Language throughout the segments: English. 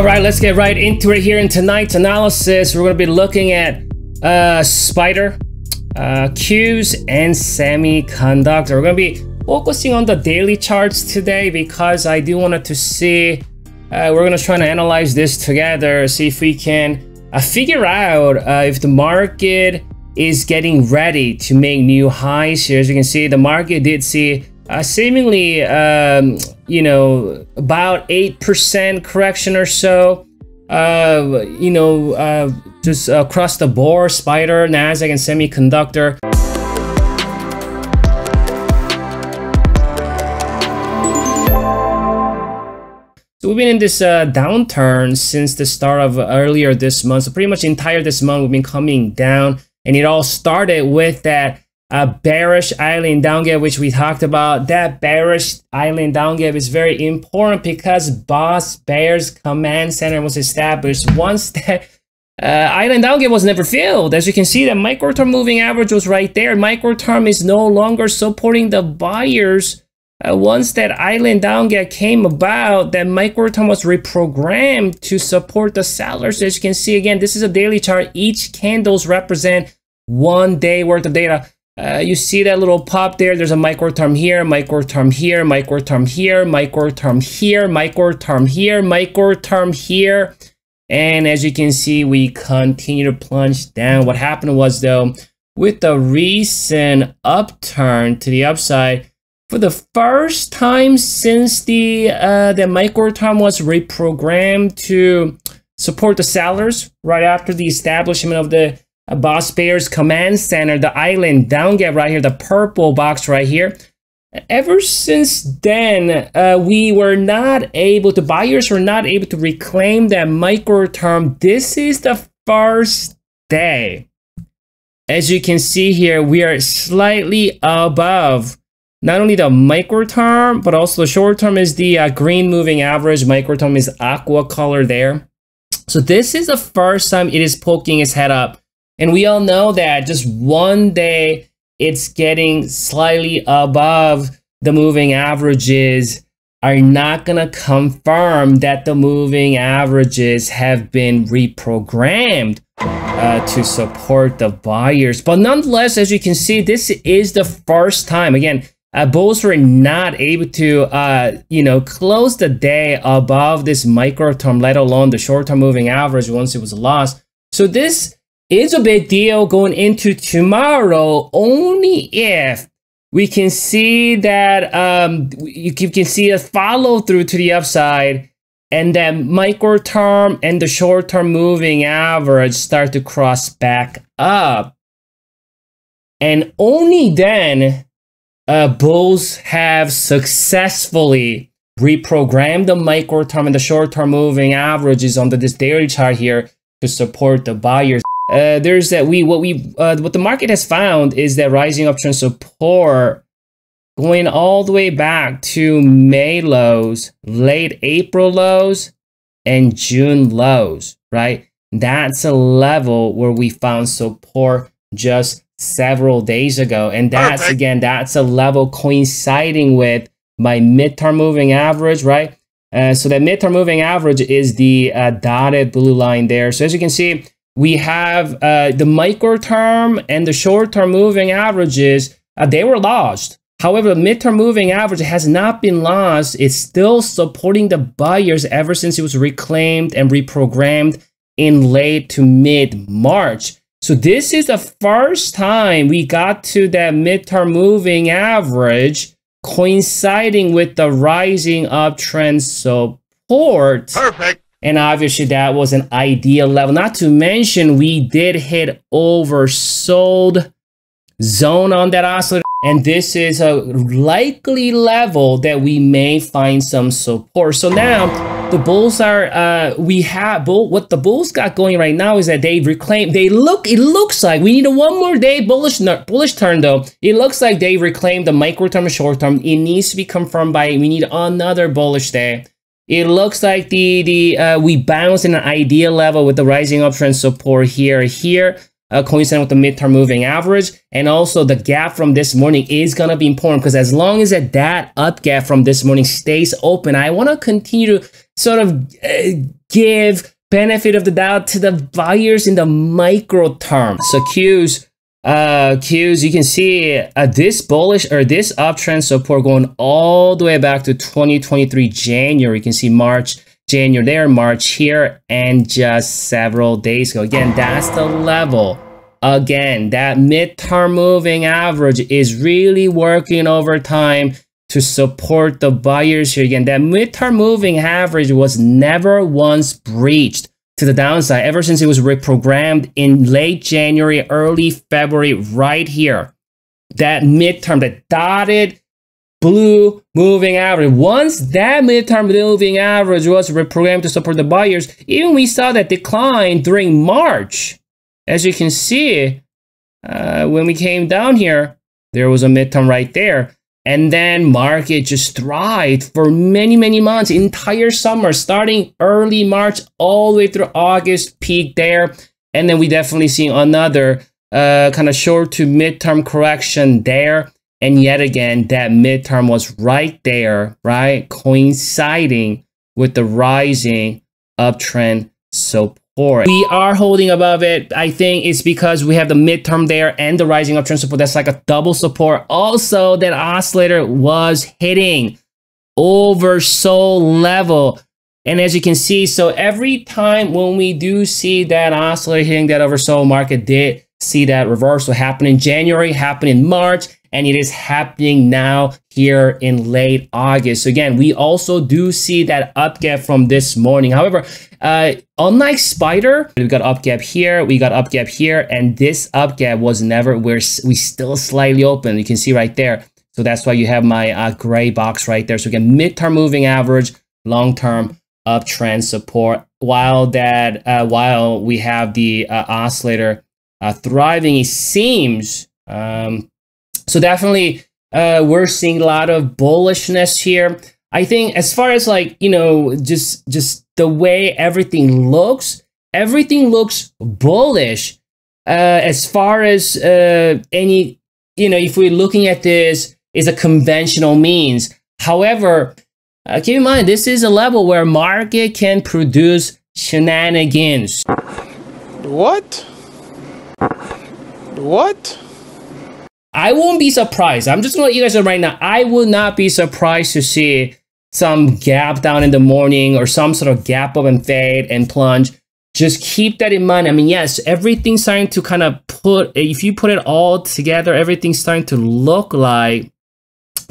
All right, let's get right into it here in tonight's analysis. We're going to be looking at uh, Spider, uh, Qs, and Semiconductor. We're going to be focusing on the daily charts today because I do wanted to see, uh, we're going to try to analyze this together, see if we can uh, figure out uh, if the market is getting ready to make new highs here. As you can see, the market did see uh, seemingly, um, you know, about 8% correction or so. Uh, you know, uh, just across the board, Spider, Nasdaq, and Semiconductor. So we've been in this uh, downturn since the start of earlier this month. So pretty much entire this month we've been coming down, and it all started with that uh, bearish island down gap, which we talked about. That bearish island down gap is very important because Boss Bears Command Center was established. Once that uh, island down gap was never filled, as you can see, the micro term moving average was right there. Micro term is no longer supporting the buyers. Uh, once that island down gap came about, that micro term was reprogrammed to support the sellers. As you can see, again, this is a daily chart. Each candles represent one day worth of data. Uh, you see that little pop there. There's a micro term here, micro term here, micro term here, micro term here, micro term here, micro term here. And as you can see, we continue to plunge down. What happened was though, with the recent upturn to the upside, for the first time since the uh, the micro term was reprogrammed to support the sellers right after the establishment of the Boss Bears Command Center, the island down gap right here, the purple box right here. Ever since then, uh, we were not able to, buyers were not able to reclaim that micro term. This is the first day. As you can see here, we are slightly above not only the micro term, but also the short term is the uh, green moving average. Micro term is aqua color there. So this is the first time it is poking its head up and we all know that just one day it's getting slightly above the moving averages are not going to confirm that the moving averages have been reprogrammed uh, to support the buyers. But nonetheless, as you can see, this is the first time. Again, uh, bulls were not able to, uh, you know, close the day above this micro term, let alone the short term moving average once it was lost. So this is a big deal going into tomorrow only if we can see that um, you can see a follow through to the upside and then micro term and the short term moving average start to cross back up. And only then uh, bulls have successfully reprogrammed the micro term and the short term moving averages on the, this daily chart here to support the buyers. Uh, there's that we what we uh, what the market has found is that rising uptrend support going all the way back to May lows, late April lows, and June lows, right? That's a level where we found support just several days ago. And that's again, that's a level coinciding with my midterm moving average, right? Uh, so that midterm moving average is the uh, dotted blue line there. So as you can see, we have uh, the micro term and the short term moving averages, uh, they were lost. However, the midterm moving average has not been lost. It's still supporting the buyers ever since it was reclaimed and reprogrammed in late to mid March. So this is the first time we got to that midterm moving average coinciding with the rising uptrend support. Perfect. And obviously that was an ideal level. Not to mention we did hit oversold zone on that oscillator. And this is a likely level that we may find some support. So now the bulls are, uh, we have, bull, what the bulls got going right now is that they reclaim, they look, it looks like we need a one more day bullish, bullish turn though. It looks like they reclaimed the micro term short term. It needs to be confirmed by, we need another bullish day. It looks like the the uh, we bounce in an ideal level with the rising uptrend support here, here, uh, coincident with the midterm moving average. And also the gap from this morning is going to be important because as long as that, that up gap from this morning stays open, I want to continue to sort of uh, give benefit of the doubt to the buyers in the micro term. So Qs, uh, Qs, you can see uh, this bullish or this uptrend support going all the way back to 2023 January. You can see March, January there, March here, and just several days ago. Again, that's the level. Again, that midterm moving average is really working over time to support the buyers here. Again, that midterm moving average was never once breached to the downside ever since it was reprogrammed in late January, early February, right here. That midterm, that dotted blue moving average. Once that midterm moving average was reprogrammed to support the buyers, even we saw that decline during March. As you can see, uh, when we came down here, there was a midterm right there. And then market just thrived for many, many months, entire summer, starting early March all the way through August, peak there. And then we definitely see another uh, kind of short to midterm correction there. And yet again, that midterm was right there, right? Coinciding with the rising uptrend support. We are holding above it. I think it's because we have the midterm there and the rising uptrend support. That's like a double support. Also, that oscillator was hitting oversold level. And as you can see, so every time when we do see that oscillator hitting that oversold market did see that reversal happen in January, happen in March, and it is happening now here in late August. So again, we also do see that up gap from this morning. However, uh, unlike Spider, we got up gap here, we got up gap here, and this up gap was never where we still slightly open. You can see right there. So that's why you have my uh, gray box right there. So again, midterm moving average, long-term uptrend support. While that, uh, while we have the uh, oscillator uh, thriving, it seems um, so definitely, uh, we're seeing a lot of bullishness here. I think as far as like, you know, just just the way everything looks, everything looks bullish uh, as far as uh, any, you know, if we're looking at this is a conventional means. However, uh, keep in mind, this is a level where market can produce shenanigans. What? What? I won't be surprised. I'm just gonna let you guys know right now. I will not be surprised to see some gap down in the morning or some sort of gap up and fade and plunge. Just keep that in mind. I mean, yes, everything's starting to kind of put, if you put it all together, everything's starting to look like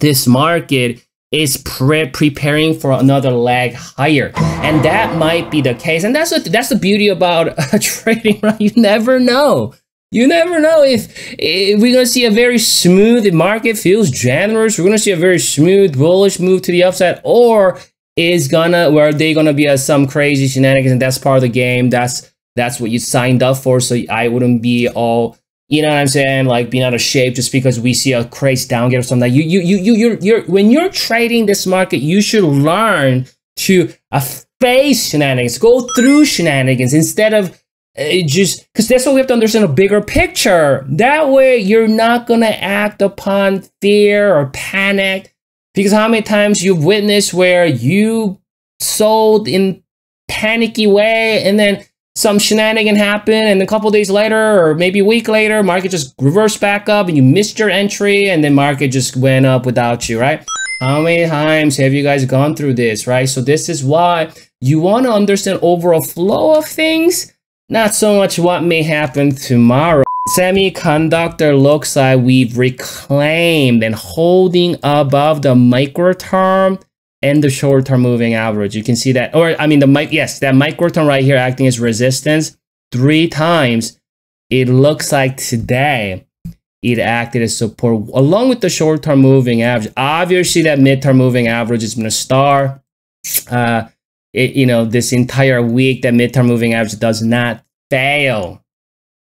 this market is pre preparing for another leg higher. And that might be the case. And that's what, that's the beauty about trading, right? You never know. You never know if, if we're going to see a very smooth market feels generous. We're going to see a very smooth bullish move to the upside, or is gonna where they gonna be a, some crazy shenanigans, and that's part of the game. That's that's what you signed up for. So I wouldn't be all you know what I'm saying, like being out of shape just because we see a crazy downgrade or something. You you you you you're, you're when you're trading this market, you should learn to uh, face shenanigans, go through shenanigans instead of it just because that's what we have to understand a bigger picture. That way, you're not gonna act upon fear or panic. Because how many times you've witnessed where you sold in panicky way and then some shenanigan happened and a couple days later or maybe a week later market just reversed back up and you missed your entry and then market just went up without you right how many times have you guys gone through this right so this is why you want to understand overall flow of things not so much what may happen tomorrow. Semiconductor looks like we've reclaimed and holding above the micro term and the short term moving average. You can see that, or I mean, the mic, yes, that micro term right here acting as resistance three times. It looks like today it acted as support along with the short term moving average. Obviously, that mid term moving average has been a star. Uh, it, you know, this entire week, that midterm moving average does not fail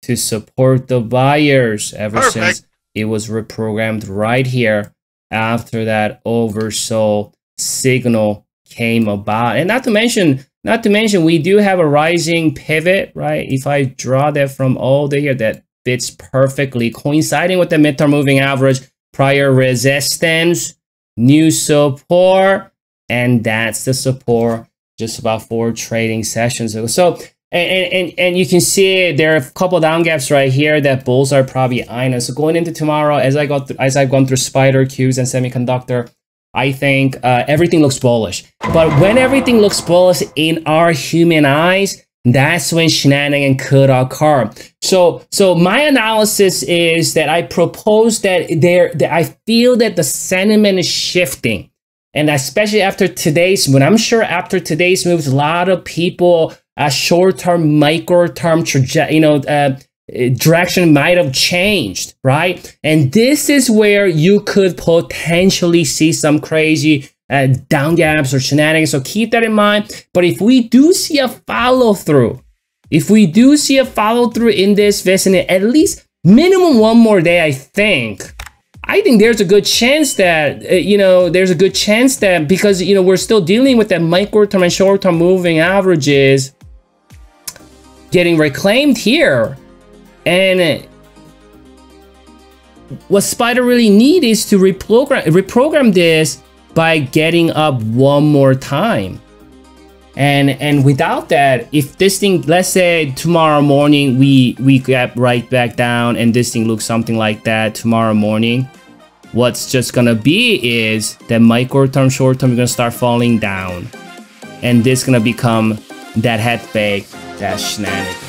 to support the buyers ever Perfect. since it was reprogrammed right here after that oversold signal came about. And not to mention, not to mention, we do have a rising pivot, right? If I draw that from all the here, that fits perfectly, coinciding with the midterm moving average, prior resistance, new support, and that's the support just about four trading sessions ago. So and, and, and you can see there are a couple down gaps right here that bulls are probably eyeing. So going into tomorrow, as I got as I've gone through spider Qs and semiconductor, I think uh, everything looks bullish. But when everything looks bullish in our human eyes, that's when shenanigan could occur. So, so my analysis is that I propose that there, that I feel that the sentiment is shifting. And especially after today's move, I'm sure after today's moves, a lot of people a short-term, micro-term you know, uh, direction might have changed, right? And this is where you could potentially see some crazy uh, down gaps or shenanigans. So keep that in mind. But if we do see a follow through, if we do see a follow through in this vicinity, at least minimum one more day, I think. I think there's a good chance that, uh, you know, there's a good chance that because, you know, we're still dealing with that micro term and short term moving averages getting reclaimed here. And what Spider really need is to reprogram, reprogram this by getting up one more time. And and without that, if this thing, let's say tomorrow morning we we get right back down and this thing looks something like that tomorrow morning, what's just gonna be is that micro term, short term, is gonna start falling down, and this gonna become that head fake that shenanigans.